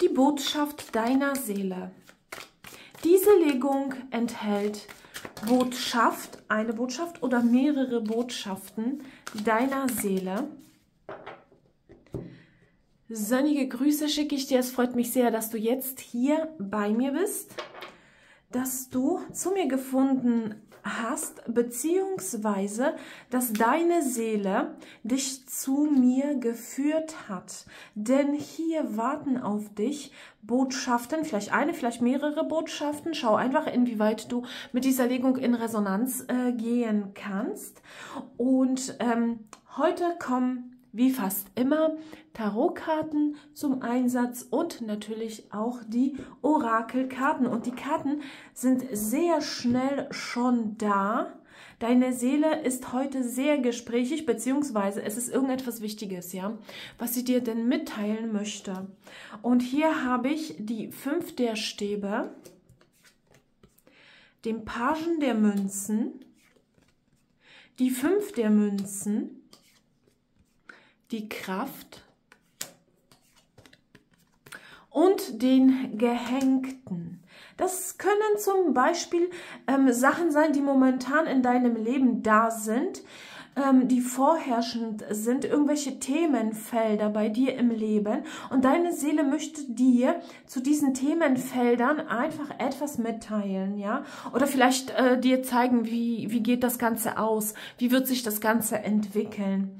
Die Botschaft deiner Seele. Diese Legung enthält Botschaft, eine Botschaft oder mehrere Botschaften deiner Seele. Sonnige Grüße schicke ich dir. Es freut mich sehr, dass du jetzt hier bei mir bist, dass du zu mir gefunden hast, beziehungsweise, dass deine Seele dich zu mir geführt hat. Denn hier warten auf dich Botschaften, vielleicht eine, vielleicht mehrere Botschaften. Schau einfach, inwieweit du mit dieser Legung in Resonanz äh, gehen kannst. Und ähm, heute kommen wie fast immer Tarotkarten zum Einsatz und natürlich auch die Orakelkarten. Und die Karten sind sehr schnell schon da. Deine Seele ist heute sehr gesprächig, beziehungsweise es ist irgendetwas Wichtiges, ja, was sie dir denn mitteilen möchte. Und hier habe ich die fünf der Stäbe, den Pagen der Münzen, die fünf der Münzen, die Kraft und den Gehängten. Das können zum Beispiel ähm, Sachen sein, die momentan in deinem Leben da sind, ähm, die vorherrschend sind, irgendwelche Themenfelder bei dir im Leben und deine Seele möchte dir zu diesen Themenfeldern einfach etwas mitteilen, ja, oder vielleicht äh, dir zeigen, wie, wie geht das Ganze aus, wie wird sich das Ganze entwickeln?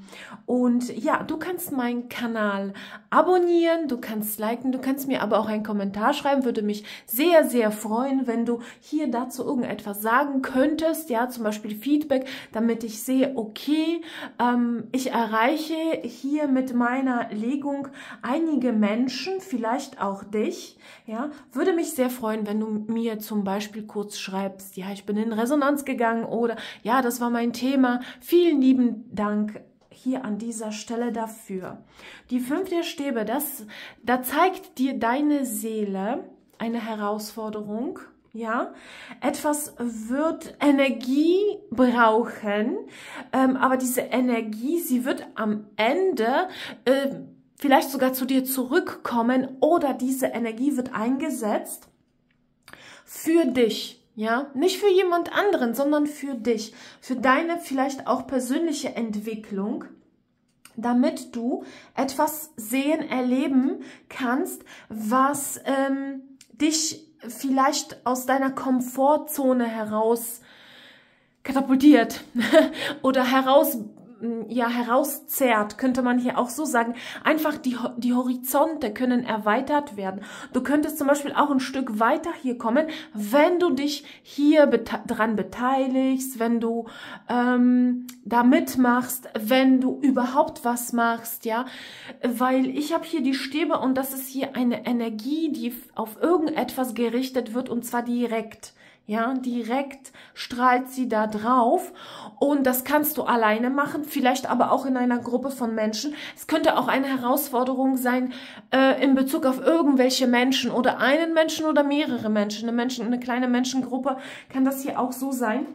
Und ja, du kannst meinen Kanal abonnieren, du kannst liken, du kannst mir aber auch einen Kommentar schreiben, würde mich sehr, sehr freuen, wenn du hier dazu irgendetwas sagen könntest, ja, zum Beispiel Feedback, damit ich sehe, okay, okay, ähm, ich erreiche hier mit meiner Legung einige Menschen, vielleicht auch dich, ja, würde mich sehr freuen, wenn du mir zum Beispiel kurz schreibst, ja, ich bin in Resonanz gegangen oder ja, das war mein Thema. Vielen lieben Dank hier an dieser Stelle dafür. Die fünf der Stäbe, das, da zeigt dir deine Seele eine Herausforderung, ja, etwas wird Energie brauchen, ähm, aber diese Energie, sie wird am Ende äh, vielleicht sogar zu dir zurückkommen oder diese Energie wird eingesetzt für dich. Ja, nicht für jemand anderen, sondern für dich, für deine vielleicht auch persönliche Entwicklung, damit du etwas sehen, erleben kannst, was ähm, dich vielleicht aus deiner Komfortzone heraus katapultiert oder heraus ja, herauszerrt, könnte man hier auch so sagen. Einfach die, die Horizonte können erweitert werden. Du könntest zum Beispiel auch ein Stück weiter hier kommen, wenn du dich hier bete dran beteiligst, wenn du ähm, da mitmachst, wenn du überhaupt was machst, ja. Weil ich habe hier die Stäbe und das ist hier eine Energie, die auf irgendetwas gerichtet wird und zwar direkt. Ja, direkt strahlt sie da drauf und das kannst du alleine machen, vielleicht aber auch in einer Gruppe von Menschen. Es könnte auch eine Herausforderung sein äh, in Bezug auf irgendwelche Menschen oder einen Menschen oder mehrere Menschen. Eine, Menschen, eine kleine Menschengruppe kann das hier auch so sein.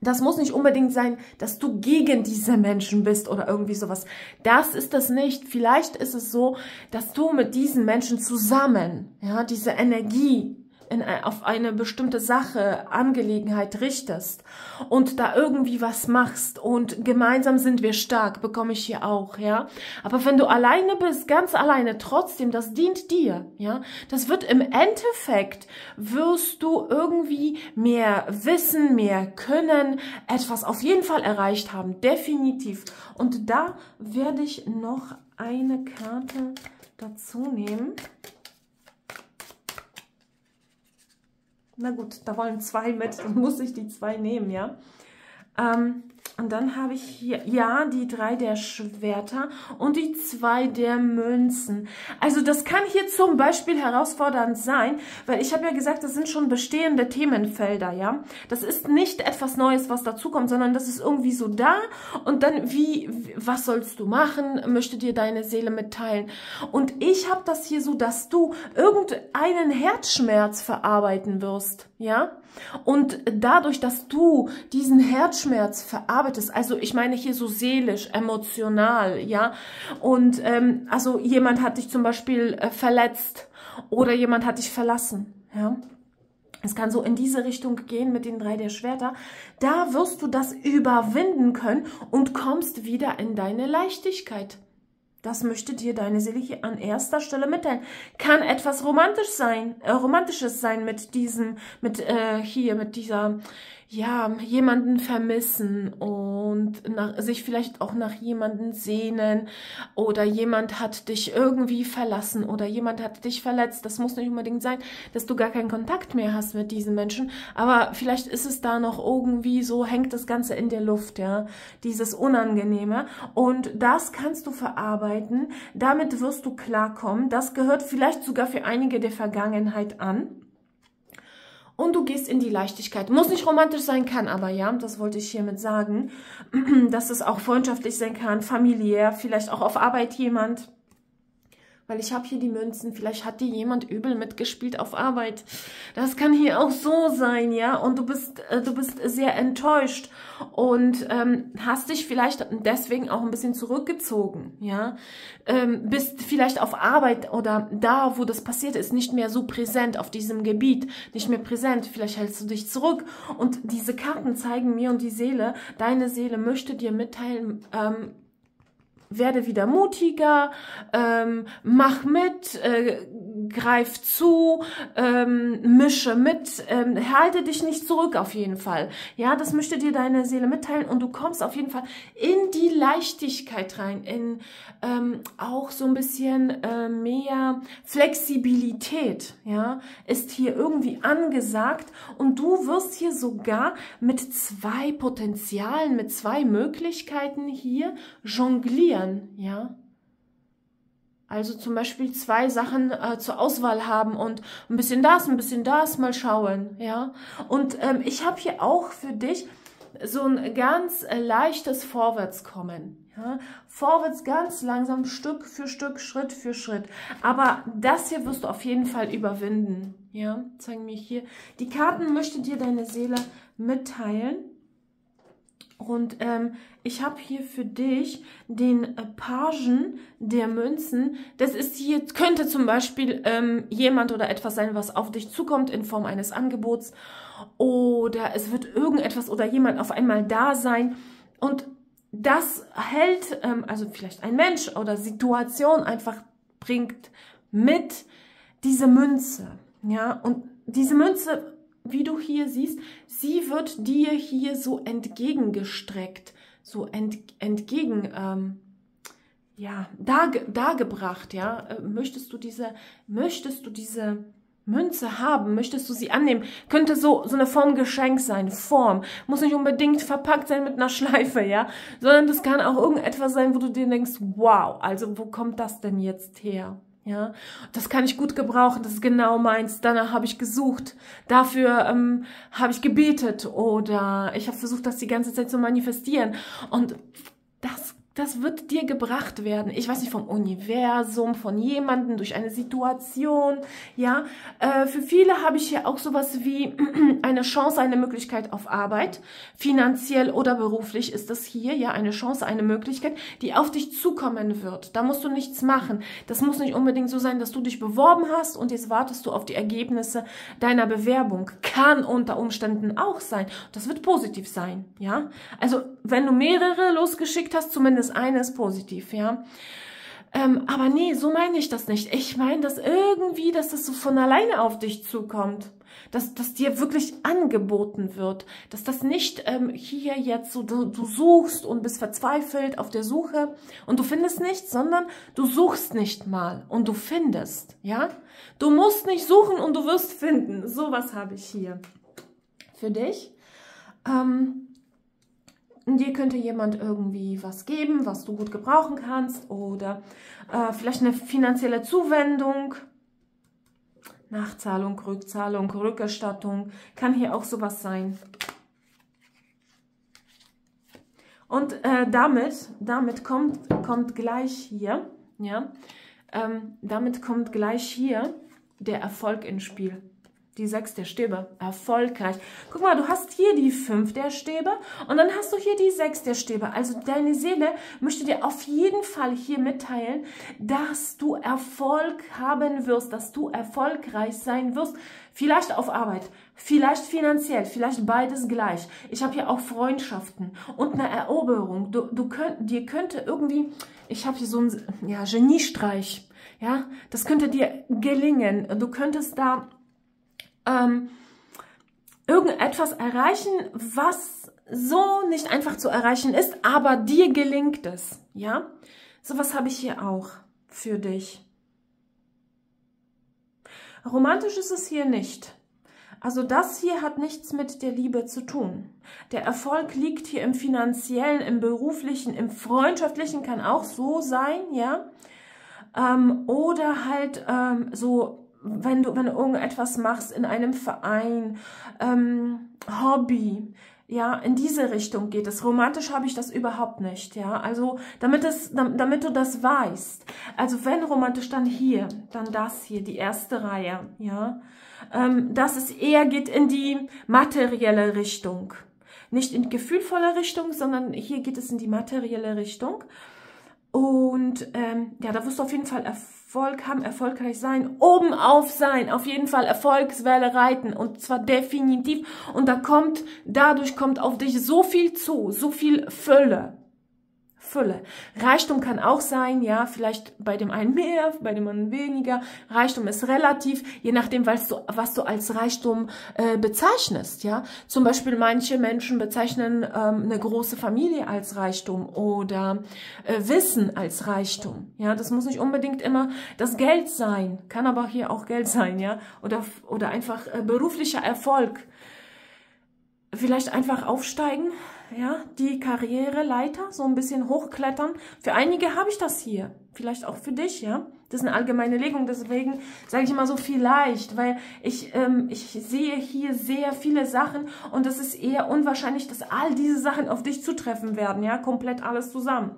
Das muss nicht unbedingt sein, dass du gegen diese Menschen bist oder irgendwie sowas. Das ist das nicht. Vielleicht ist es so, dass du mit diesen Menschen zusammen, ja, diese Energie in, auf eine bestimmte Sache, Angelegenheit richtest und da irgendwie was machst und gemeinsam sind wir stark, bekomme ich hier auch, ja. Aber wenn du alleine bist, ganz alleine, trotzdem, das dient dir, ja. Das wird im Endeffekt, wirst du irgendwie mehr wissen, mehr können, etwas auf jeden Fall erreicht haben, definitiv. Und da werde ich noch eine Karte dazu nehmen. Na gut, da wollen zwei mit, dann muss ich die zwei nehmen, ja. Ähm, und dann habe ich hier, ja, die drei der Schwerter und die zwei der Münzen. Also das kann hier zum Beispiel herausfordernd sein, weil ich habe ja gesagt, das sind schon bestehende Themenfelder, ja. Das ist nicht etwas Neues, was dazukommt, sondern das ist irgendwie so da und dann wie, was sollst du machen, möchte dir deine Seele mitteilen. Und ich habe das hier so, dass du irgendeinen Herzschmerz verarbeiten wirst, ja. Und dadurch, dass du diesen Herzschmerz verarbeitest, also ich meine hier so seelisch, emotional, ja, und ähm, also jemand hat dich zum Beispiel äh, verletzt oder jemand hat dich verlassen, ja, es kann so in diese Richtung gehen mit den drei der Schwerter. Da wirst du das überwinden können und kommst wieder in deine Leichtigkeit. Das möchte dir deine Seele hier an erster Stelle mitteilen. Kann etwas romantisch sein, äh, romantisches sein mit diesem, mit äh, hier, mit dieser, ja, jemanden vermissen und nach, sich vielleicht auch nach jemanden sehnen oder jemand hat dich irgendwie verlassen oder jemand hat dich verletzt. Das muss nicht unbedingt sein, dass du gar keinen Kontakt mehr hast mit diesen Menschen, aber vielleicht ist es da noch irgendwie so, hängt das Ganze in der Luft, ja, dieses Unangenehme und das kannst du verarbeiten, damit wirst du klarkommen, das gehört vielleicht sogar für einige der Vergangenheit an. Und du gehst in die Leichtigkeit. Muss nicht romantisch sein, kann aber, ja, das wollte ich hiermit sagen, dass es auch freundschaftlich sein kann, familiär, vielleicht auch auf Arbeit jemand weil ich habe hier die Münzen, vielleicht hat dir jemand übel mitgespielt auf Arbeit. Das kann hier auch so sein, ja, und du bist, äh, du bist sehr enttäuscht. Und ähm, hast dich vielleicht deswegen auch ein bisschen zurückgezogen, ja, ähm, bist vielleicht auf Arbeit oder da, wo das passiert ist, nicht mehr so präsent auf diesem Gebiet, nicht mehr präsent, vielleicht hältst du dich zurück. Und diese Karten zeigen mir und die Seele, deine Seele möchte dir mitteilen, ähm, werde wieder mutiger, ähm, mach mit, äh, greif zu, ähm, mische mit, ähm, halte dich nicht zurück auf jeden Fall. Ja, das möchte dir deine Seele mitteilen und du kommst auf jeden Fall in die Leichtigkeit rein, in ähm, auch so ein bisschen äh, mehr Flexibilität, ja, ist hier irgendwie angesagt und du wirst hier sogar mit zwei Potenzialen, mit zwei Möglichkeiten hier jonglieren, ja. Also zum Beispiel zwei Sachen äh, zur Auswahl haben und ein bisschen das, ein bisschen das mal schauen, ja. Und ähm, ich habe hier auch für dich so ein ganz äh, leichtes Vorwärtskommen. Ja? Vorwärts ganz langsam, Stück für Stück, Schritt für Schritt. Aber das hier wirst du auf jeden Fall überwinden. Ja, zeigen mir hier. Die Karten möchte dir deine Seele mitteilen. Und ähm, ich habe hier für dich den äh, Pagen der Münzen. Das ist hier, könnte zum Beispiel ähm, jemand oder etwas sein, was auf dich zukommt in Form eines Angebots. Oder es wird irgendetwas oder jemand auf einmal da sein. Und das hält, ähm, also vielleicht ein Mensch oder Situation einfach bringt mit diese Münze. Ja, und diese Münze wie du hier siehst, sie wird dir hier so entgegengestreckt, so ent, entgegen, ähm, ja, dar, dargebracht, ja. Äh, möchtest du diese, möchtest du diese Münze haben, möchtest du sie annehmen? Könnte so, so eine Form Geschenk sein, Form. Muss nicht unbedingt verpackt sein mit einer Schleife, ja. Sondern das kann auch irgendetwas sein, wo du dir denkst, wow, also wo kommt das denn jetzt her? Ja, das kann ich gut gebrauchen, das ist genau meins. Danach habe ich gesucht, dafür ähm, habe ich gebetet oder ich habe versucht, das die ganze Zeit zu manifestieren. Und das wird dir gebracht werden. Ich weiß nicht, vom Universum, von jemandem, durch eine Situation. Ja, äh, für viele habe ich hier auch sowas wie eine Chance, eine Möglichkeit auf Arbeit. Finanziell oder beruflich ist das hier ja eine Chance, eine Möglichkeit, die auf dich zukommen wird. Da musst du nichts machen. Das muss nicht unbedingt so sein, dass du dich beworben hast und jetzt wartest du auf die Ergebnisse deiner Bewerbung. Kann unter Umständen auch sein. Das wird positiv sein. Ja, also wenn du mehrere losgeschickt hast, zumindest zumindest eines positiv, ja. Ähm, aber nee, so meine ich das nicht. Ich meine das irgendwie, dass das so von alleine auf dich zukommt. Dass das dir wirklich angeboten wird. Dass das nicht ähm, hier jetzt so, du, du suchst und bist verzweifelt auf der Suche und du findest nichts, sondern du suchst nicht mal und du findest, ja. Du musst nicht suchen und du wirst finden. Sowas habe ich hier für dich. Ähm, dir könnte jemand irgendwie was geben, was du gut gebrauchen kannst oder äh, vielleicht eine finanzielle Zuwendung, Nachzahlung, Rückzahlung, Rückerstattung, kann hier auch sowas sein. Und äh, damit, damit kommt, kommt gleich hier, ja, ähm, damit kommt gleich hier der Erfolg ins Spiel. Die sechs der Stäbe. Erfolgreich. Guck mal, du hast hier die fünf der Stäbe und dann hast du hier die sechs der Stäbe. Also deine Seele möchte dir auf jeden Fall hier mitteilen, dass du Erfolg haben wirst, dass du erfolgreich sein wirst. Vielleicht auf Arbeit, vielleicht finanziell, vielleicht beides gleich. Ich habe hier auch Freundschaften und eine Eroberung. Du, du könnt, dir könnte irgendwie, ich habe hier so einen ja, Geniestreich. Ja, das könnte dir gelingen. Du könntest da ähm, irgendetwas erreichen, was so nicht einfach zu erreichen ist, aber dir gelingt es, ja? Sowas habe ich hier auch für dich. Romantisch ist es hier nicht. Also das hier hat nichts mit der Liebe zu tun. Der Erfolg liegt hier im finanziellen, im beruflichen, im freundschaftlichen, kann auch so sein, ja. Ähm, oder halt ähm, so wenn du, wenn du irgendetwas machst in einem Verein, ähm, Hobby, ja, in diese Richtung geht es. Romantisch habe ich das überhaupt nicht, ja. Also, damit es, damit du das weißt. Also, wenn romantisch, dann hier, dann das hier, die erste Reihe, ja. Ähm, dass es eher geht in die materielle Richtung. Nicht in gefühlvolle Richtung, sondern hier geht es in die materielle Richtung. Und ähm, ja, da wirst du auf jeden Fall Erfolg haben, erfolgreich sein, oben auf sein, auf jeden Fall Erfolgswelle reiten und zwar definitiv. Und da kommt, dadurch kommt auf dich so viel zu, so viel Fülle. Fülle. Reichtum kann auch sein, ja, vielleicht bei dem einen mehr, bei dem anderen weniger. Reichtum ist relativ, je nachdem, was du, was du als Reichtum äh, bezeichnest, ja. Zum Beispiel manche Menschen bezeichnen ähm, eine große Familie als Reichtum oder äh, Wissen als Reichtum, ja. Das muss nicht unbedingt immer das Geld sein, kann aber hier auch Geld sein, ja. Oder, oder einfach äh, beruflicher Erfolg. Vielleicht einfach aufsteigen, ja, die Karriereleiter so ein bisschen hochklettern. Für einige habe ich das hier, vielleicht auch für dich, ja. Das ist eine allgemeine Legung, deswegen sage ich immer so vielleicht, weil ich, ähm, ich sehe hier sehr viele Sachen und es ist eher unwahrscheinlich, dass all diese Sachen auf dich zutreffen werden, ja, komplett alles zusammen.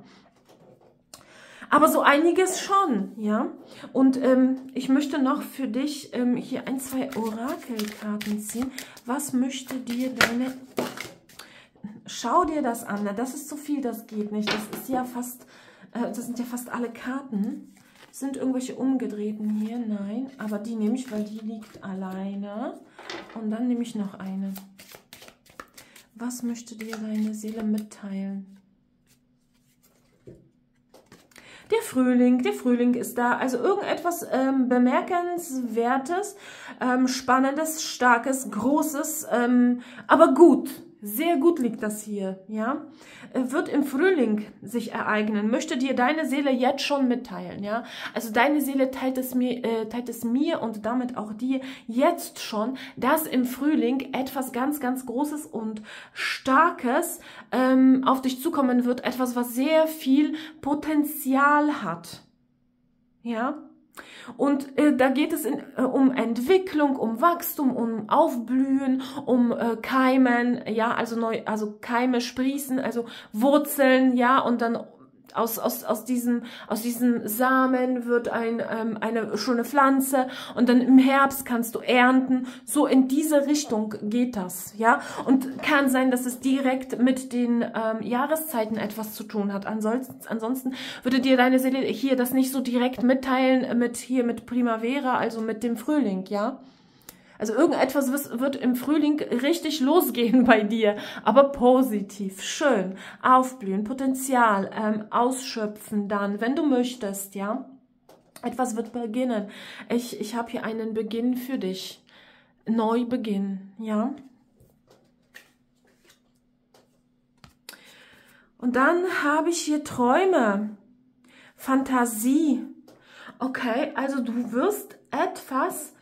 Aber so einiges schon, ja. Und ähm, ich möchte noch für dich ähm, hier ein, zwei Orakelkarten ziehen. Was möchte dir deine schau dir das an. Das ist zu viel, das geht nicht. Das ist ja fast, äh, das sind ja fast alle Karten. Sind irgendwelche umgedrehten hier? Nein, aber die nehme ich, weil die liegt alleine. Und dann nehme ich noch eine. Was möchte dir deine Seele mitteilen? Der Frühling, der Frühling ist da. Also irgendetwas ähm, Bemerkenswertes, ähm, Spannendes, Starkes, Großes, ähm, aber gut. Sehr gut liegt das hier, ja. Wird im Frühling sich ereignen. Möchte dir deine Seele jetzt schon mitteilen, ja. Also deine Seele teilt es mir, äh, teilt es mir und damit auch dir jetzt schon, dass im Frühling etwas ganz, ganz Großes und Starkes ähm, auf dich zukommen wird. Etwas, was sehr viel Potenzial hat, ja. Und äh, da geht es in, äh, um Entwicklung, um Wachstum, um Aufblühen, um äh, Keimen, ja, also neu, also Keime sprießen, also Wurzeln, ja, und dann aus, aus, aus, diesem, aus diesem Samen wird ein, ähm, eine schöne Pflanze und dann im Herbst kannst du ernten. So in diese Richtung geht das, ja. Und kann sein, dass es direkt mit den ähm, Jahreszeiten etwas zu tun hat. Ansonsten, ansonsten würde dir deine Seele hier das nicht so direkt mitteilen mit hier mit Primavera, also mit dem Frühling, ja. Also irgendetwas wird im Frühling richtig losgehen bei dir, aber positiv, schön, aufblühen, Potenzial ähm, ausschöpfen dann, wenn du möchtest, ja. Etwas wird beginnen. Ich, ich habe hier einen Beginn für dich. Neubeginn, ja. Und dann habe ich hier Träume, Fantasie. Okay, also du wirst etwas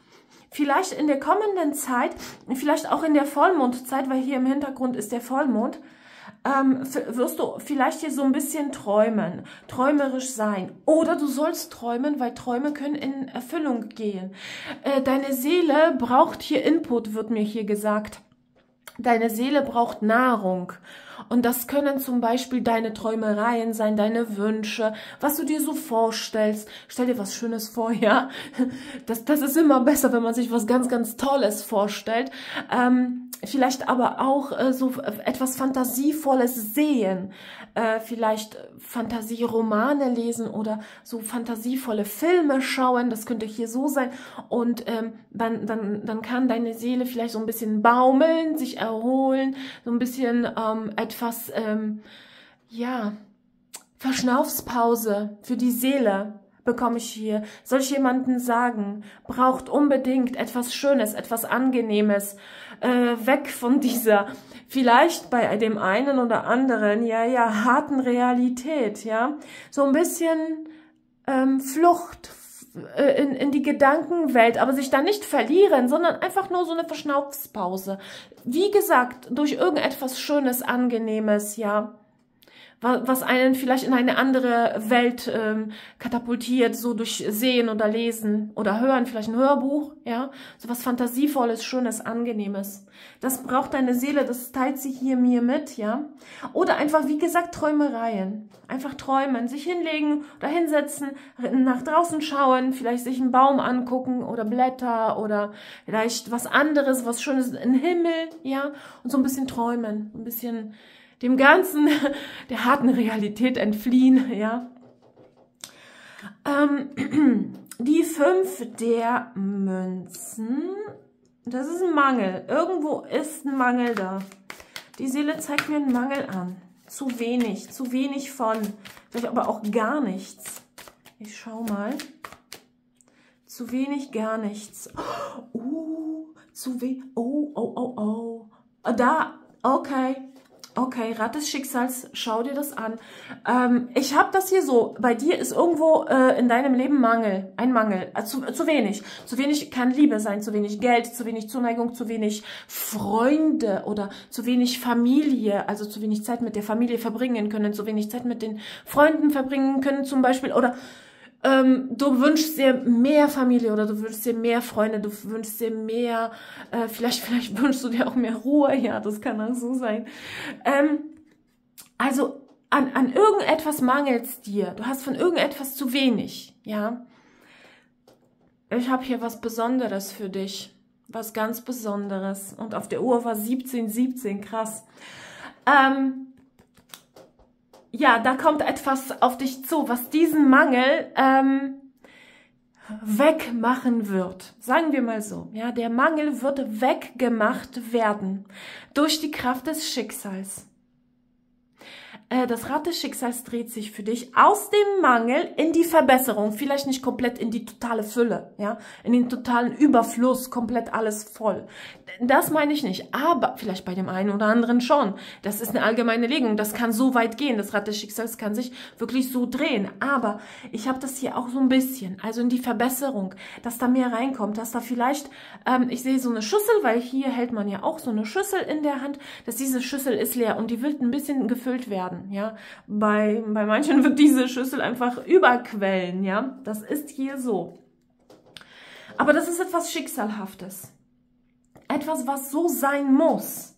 vielleicht in der kommenden Zeit, vielleicht auch in der Vollmondzeit, weil hier im Hintergrund ist der Vollmond, ähm, wirst du vielleicht hier so ein bisschen träumen, träumerisch sein. Oder du sollst träumen, weil Träume können in Erfüllung gehen. Äh, deine Seele braucht hier Input, wird mir hier gesagt. Deine Seele braucht Nahrung. Und das können zum Beispiel deine Träumereien sein, deine Wünsche, was du dir so vorstellst. Stell dir was Schönes vor, ja. Das, das ist immer besser, wenn man sich was ganz, ganz Tolles vorstellt. Ähm, vielleicht aber auch äh, so etwas Fantasievolles sehen. Äh, vielleicht Fantasieromane lesen oder so fantasievolle Filme schauen. Das könnte hier so sein. Und ähm, dann, dann, dann kann deine Seele vielleicht so ein bisschen baumeln, sich erholen, so ein bisschen ähm, etwas, ähm, ja, Verschnaufspause für die Seele bekomme ich hier. Soll ich jemanden sagen, braucht unbedingt etwas Schönes, etwas Angenehmes, äh, weg von dieser, vielleicht bei dem einen oder anderen, ja, ja, harten Realität, ja. So ein bisschen ähm, Flucht, äh, in, in die Gedankenwelt, aber sich da nicht verlieren, sondern einfach nur so eine Verschnaufspause. Wie gesagt, durch irgendetwas Schönes, Angenehmes, ja was einen vielleicht in eine andere Welt ähm, katapultiert, so durch Sehen oder Lesen oder Hören, vielleicht ein Hörbuch, ja, so was Fantasievolles, Schönes, Angenehmes. Das braucht deine Seele, das teilt sie hier mir mit, ja. Oder einfach, wie gesagt, Träumereien. Einfach träumen, sich hinlegen oder hinsetzen, nach draußen schauen, vielleicht sich einen Baum angucken oder Blätter oder vielleicht was anderes, was Schönes, ein Himmel, ja, und so ein bisschen träumen, ein bisschen dem Ganzen, der harten Realität entfliehen, ja. Ähm, die fünf der Münzen, das ist ein Mangel. Irgendwo ist ein Mangel da. Die Seele zeigt mir einen Mangel an. Zu wenig, zu wenig von. Vielleicht aber auch gar nichts. Ich schau mal. Zu wenig, gar nichts. Oh, zu wenig. Oh, oh, oh, oh. Da, okay. Okay, Rat des Schicksals, schau dir das an. Ähm, ich habe das hier so, bei dir ist irgendwo äh, in deinem Leben Mangel, ein Mangel, äh, zu, zu wenig. Zu wenig kann Liebe sein, zu wenig Geld, zu wenig Zuneigung, zu wenig Freunde oder zu wenig Familie, also zu wenig Zeit mit der Familie verbringen können, zu wenig Zeit mit den Freunden verbringen können zum Beispiel oder ähm, du wünschst dir mehr Familie oder du wünschst dir mehr Freunde, du wünschst dir mehr, äh, vielleicht, vielleicht wünschst du dir auch mehr Ruhe, ja, das kann auch so sein. Ähm, also an, an irgendetwas mangelt's dir, du hast von irgendetwas zu wenig, ja. Ich habe hier was Besonderes für dich, was ganz Besonderes und auf der Uhr war 17, 17, krass. Ähm, ja, da kommt etwas auf dich zu, was diesen Mangel ähm, wegmachen wird. Sagen wir mal so. Ja, der Mangel wird weggemacht werden durch die Kraft des Schicksals. Äh, das Rad des Schicksals dreht sich für dich aus dem Mangel in die Verbesserung, vielleicht nicht komplett in die totale Fülle, ja, in den totalen Überfluss, komplett alles voll. Das meine ich nicht, aber vielleicht bei dem einen oder anderen schon. Das ist eine allgemeine Legung, das kann so weit gehen, das Rad des Schicksals kann sich wirklich so drehen, aber ich habe das hier auch so ein bisschen, also in die Verbesserung, dass da mehr reinkommt, dass da vielleicht, ähm, ich sehe so eine Schüssel, weil hier hält man ja auch so eine Schüssel in der Hand, dass diese Schüssel ist leer und die wird ein bisschen gefüllt werden werden, ja. Bei, bei manchen wird diese Schüssel einfach überquellen, ja. Das ist hier so. Aber das ist etwas Schicksalhaftes. Etwas, was so sein muss.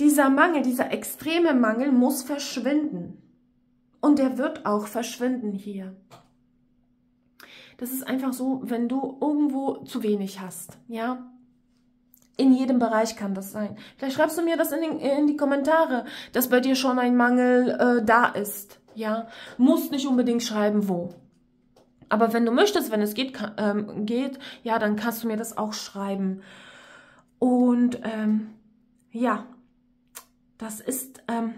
Dieser Mangel, dieser extreme Mangel muss verschwinden. Und der wird auch verschwinden hier. Das ist einfach so, wenn du irgendwo zu wenig hast, ja. In jedem Bereich kann das sein. Vielleicht schreibst du mir das in, den, in die Kommentare, dass bei dir schon ein Mangel äh, da ist. Ja, musst nicht unbedingt schreiben, wo. Aber wenn du möchtest, wenn es geht, ähm, geht, ja, dann kannst du mir das auch schreiben. Und ähm, ja, das ist ähm,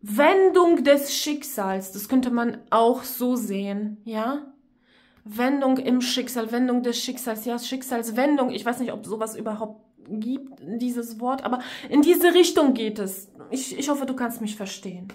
Wendung des Schicksals. Das könnte man auch so sehen, ja. Wendung im Schicksal, Wendung des Schicksals, ja, Schicksalswendung. Ich weiß nicht, ob sowas überhaupt gibt, dieses Wort, aber in diese Richtung geht es. Ich, ich hoffe, du kannst mich verstehen.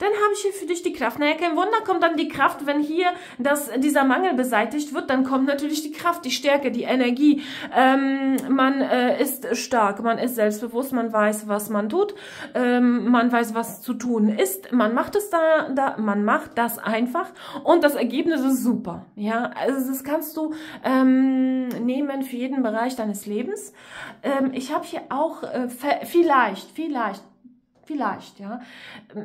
Dann habe ich hier für dich die Kraft. Naja, kein Wunder, kommt dann die Kraft, wenn hier das, dieser Mangel beseitigt wird, dann kommt natürlich die Kraft, die Stärke, die Energie. Ähm, man äh, ist stark, man ist selbstbewusst, man weiß, was man tut, ähm, man weiß, was zu tun ist, man macht es da, da, man macht das einfach und das Ergebnis ist super. Ja, also das kannst du ähm, nehmen für jeden Bereich deines Lebens. Ähm, ich habe hier auch äh, vielleicht, vielleicht Vielleicht, ja.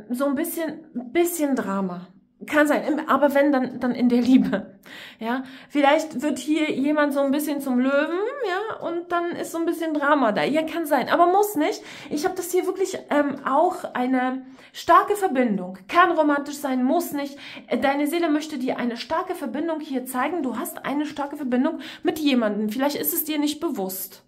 So ein bisschen, bisschen Drama. Kann sein, aber wenn, dann, dann in der Liebe. Ja, vielleicht wird hier jemand so ein bisschen zum Löwen, ja, und dann ist so ein bisschen Drama da. Ja, kann sein, aber muss nicht. Ich habe das hier wirklich ähm, auch eine starke Verbindung. Kann romantisch sein, muss nicht. Deine Seele möchte dir eine starke Verbindung hier zeigen. Du hast eine starke Verbindung mit jemandem. Vielleicht ist es dir nicht bewusst.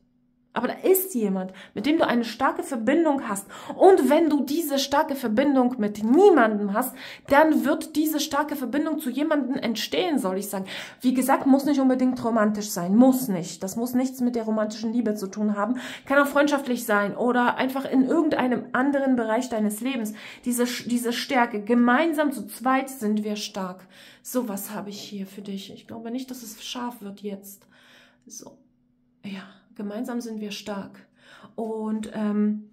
Aber da ist jemand, mit dem du eine starke Verbindung hast. Und wenn du diese starke Verbindung mit niemandem hast, dann wird diese starke Verbindung zu jemandem entstehen, soll ich sagen. Wie gesagt, muss nicht unbedingt romantisch sein. Muss nicht. Das muss nichts mit der romantischen Liebe zu tun haben. Kann auch freundschaftlich sein oder einfach in irgendeinem anderen Bereich deines Lebens. Diese, diese Stärke. Gemeinsam zu zweit sind wir stark. So was habe ich hier für dich. Ich glaube nicht, dass es scharf wird jetzt. So. Ja. Gemeinsam sind wir stark. Und ähm,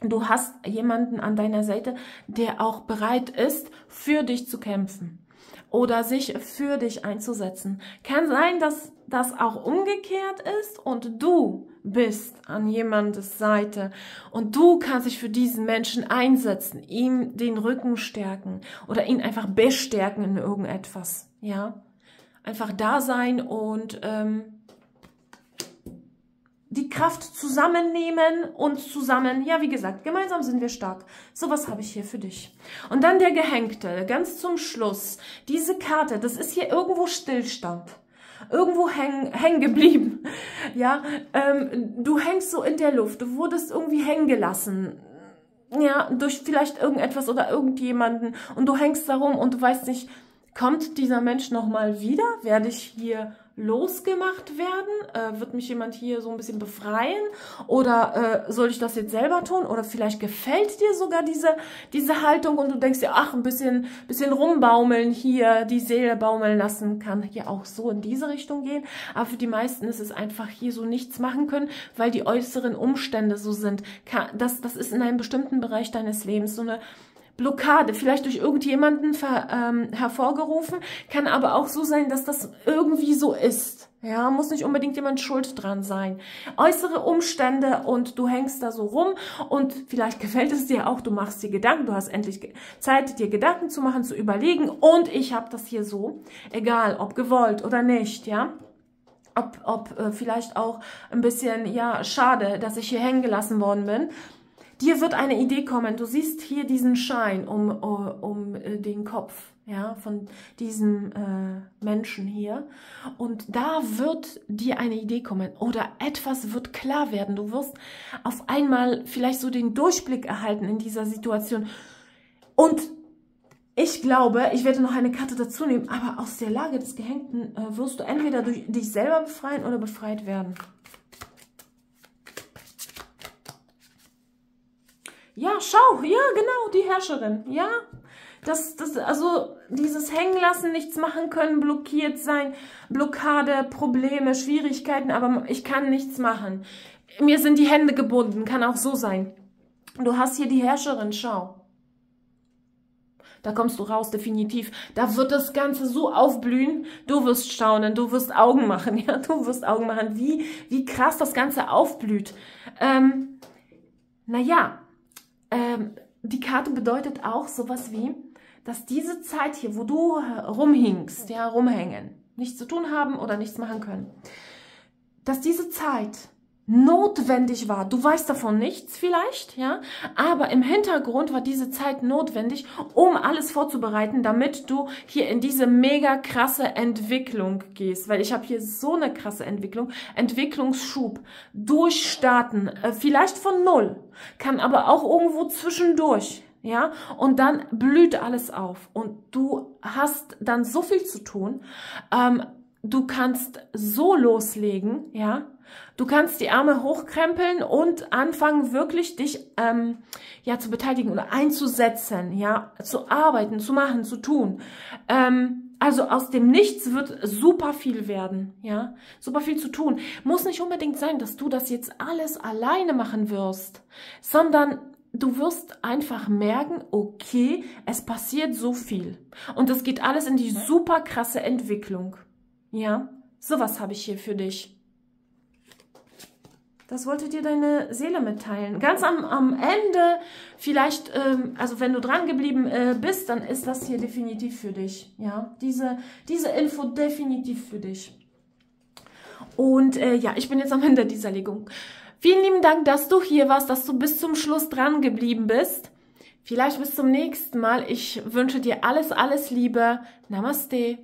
du hast jemanden an deiner Seite, der auch bereit ist, für dich zu kämpfen oder sich für dich einzusetzen. Kann sein, dass das auch umgekehrt ist und du bist an jemandes Seite und du kannst dich für diesen Menschen einsetzen, ihm den Rücken stärken oder ihn einfach bestärken in irgendetwas, ja. Einfach da sein und ähm, die Kraft zusammennehmen und zusammen, ja, wie gesagt, gemeinsam sind wir stark. Sowas habe ich hier für dich. Und dann der Gehängte, ganz zum Schluss. Diese Karte, das ist hier irgendwo Stillstand. Irgendwo hängen häng geblieben. Ja, ähm, du hängst so in der Luft. Du wurdest irgendwie hängen gelassen. Ja, durch vielleicht irgendetwas oder irgendjemanden. Und du hängst da rum und du weißt nicht, kommt dieser Mensch nochmal wieder? Werde ich hier losgemacht werden? Äh, wird mich jemand hier so ein bisschen befreien? Oder äh, soll ich das jetzt selber tun? Oder vielleicht gefällt dir sogar diese, diese Haltung und du denkst dir, ach, ein bisschen, bisschen rumbaumeln hier, die Seele baumeln lassen, kann hier auch so in diese Richtung gehen. Aber für die meisten ist es einfach hier so nichts machen können, weil die äußeren Umstände so sind. Das, das ist in einem bestimmten Bereich deines Lebens so eine Blockade, vielleicht durch irgendjemanden ver, ähm, hervorgerufen, kann aber auch so sein, dass das irgendwie so ist. Ja, muss nicht unbedingt jemand schuld dran sein. Äußere Umstände und du hängst da so rum und vielleicht gefällt es dir auch, du machst dir Gedanken, du hast endlich Zeit, dir Gedanken zu machen, zu überlegen und ich habe das hier so, egal ob gewollt oder nicht, ja ob, ob äh, vielleicht auch ein bisschen, ja, schade, dass ich hier hängen gelassen worden bin. Dir wird eine Idee kommen. Du siehst hier diesen Schein um, um, um äh, den Kopf ja, von diesem äh, Menschen hier. Und da wird dir eine Idee kommen oder etwas wird klar werden. Du wirst auf einmal vielleicht so den Durchblick erhalten in dieser Situation. Und ich glaube, ich werde noch eine Karte dazu nehmen, aber aus der Lage des Gehängten äh, wirst du entweder durch dich selber befreien oder befreit werden. Ja, schau, ja, genau, die Herrscherin, ja. Das, das, also dieses Hängenlassen, nichts machen können, blockiert sein, Blockade, Probleme, Schwierigkeiten, aber ich kann nichts machen. Mir sind die Hände gebunden, kann auch so sein. Du hast hier die Herrscherin, schau. Da kommst du raus, definitiv. Da wird das Ganze so aufblühen. Du wirst staunen, du wirst Augen machen, ja, du wirst Augen machen, wie, wie krass das Ganze aufblüht. Ähm, naja, ähm, die Karte bedeutet auch sowas wie, dass diese Zeit hier, wo du rumhingst, ja, rumhängen, nichts zu tun haben oder nichts machen können, dass diese Zeit notwendig war. Du weißt davon nichts vielleicht, ja, aber im Hintergrund war diese Zeit notwendig, um alles vorzubereiten, damit du hier in diese mega krasse Entwicklung gehst, weil ich habe hier so eine krasse Entwicklung, Entwicklungsschub, durchstarten, äh, vielleicht von null, kann aber auch irgendwo zwischendurch, ja, und dann blüht alles auf. Und du hast dann so viel zu tun, ähm, du kannst so loslegen, ja. Du kannst die Arme hochkrempeln und anfangen, wirklich dich ähm, ja zu beteiligen oder einzusetzen, ja, zu arbeiten, zu machen, zu tun. Ähm, also aus dem Nichts wird super viel werden, ja, super viel zu tun. Muss nicht unbedingt sein, dass du das jetzt alles alleine machen wirst, sondern du wirst einfach merken, okay, es passiert so viel und es geht alles in die super krasse Entwicklung. Ja, sowas habe ich hier für dich. Das wollte dir deine Seele mitteilen. Ganz am, am Ende, vielleicht, ähm, also wenn du dran geblieben äh, bist, dann ist das hier definitiv für dich. Ja, diese, diese Info definitiv für dich. Und äh, ja, ich bin jetzt am Ende dieser Legung. Vielen lieben Dank, dass du hier warst, dass du bis zum Schluss dran geblieben bist. Vielleicht bis zum nächsten Mal. Ich wünsche dir alles, alles Liebe. Namaste.